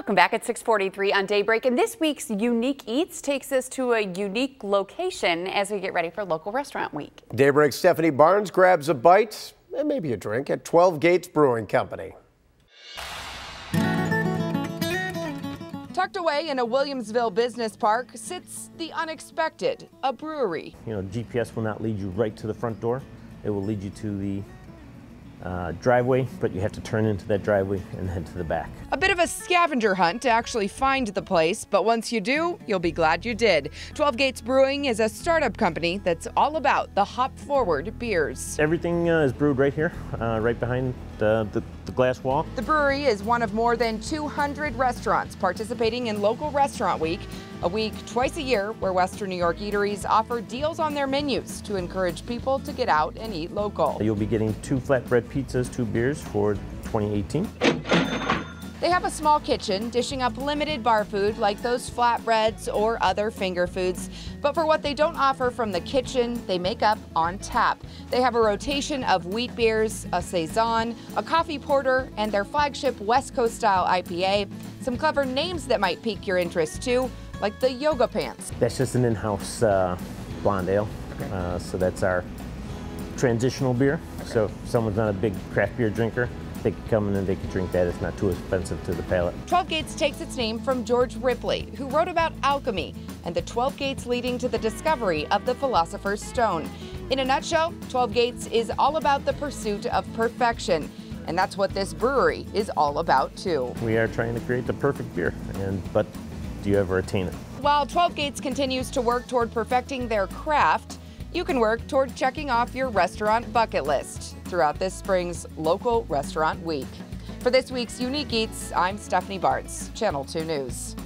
Welcome back at 643 on Daybreak. And this week's Unique Eats takes us to a unique location as we get ready for local restaurant week. Daybreak Stephanie Barnes grabs a bite and maybe a drink at 12 Gates Brewing Company. Tucked away in a Williamsville business park sits the unexpected, a brewery. You know, GPS will not lead you right to the front door. It will lead you to the uh, driveway, but you have to turn into that driveway and head to the back. A bit of a scavenger hunt to actually find the place, but once you do, you'll be glad you did. 12 Gates Brewing is a startup company that's all about the hop forward beers. Everything uh, is brewed right here, uh, right behind the, the, the glass wall. The brewery is one of more than 200 restaurants participating in Local Restaurant Week, a week twice a year where Western New York eateries offer deals on their menus to encourage people to get out and eat local. You'll be getting two flatbread pizzas, two beers for 2018. They have a small kitchen, dishing up limited bar food like those flatbreads or other finger foods. But for what they don't offer from the kitchen, they make up on tap. They have a rotation of wheat beers, a Saison, a coffee porter, and their flagship West Coast style IPA. Some clever names that might pique your interest too, like the Yoga Pants. That's just an in-house uh, blonde ale. Uh, so that's our transitional beer. Okay. So if someone's not a big craft beer drinker, they could come in and they could drink that. It's not too expensive to the palate. 12 Gates takes its name from George Ripley, who wrote about alchemy and the 12 gates leading to the discovery of the Philosopher's Stone. In a nutshell, 12 Gates is all about the pursuit of perfection. And that's what this brewery is all about too. We are trying to create the perfect beer, and but do you ever attain it? While 12 Gates continues to work toward perfecting their craft, you can work toward checking off your restaurant bucket list throughout this spring's local restaurant week. For this week's Unique Eats, I'm Stephanie Bartz, Channel 2 News.